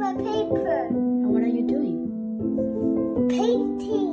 my paper. And what are you doing? Painting.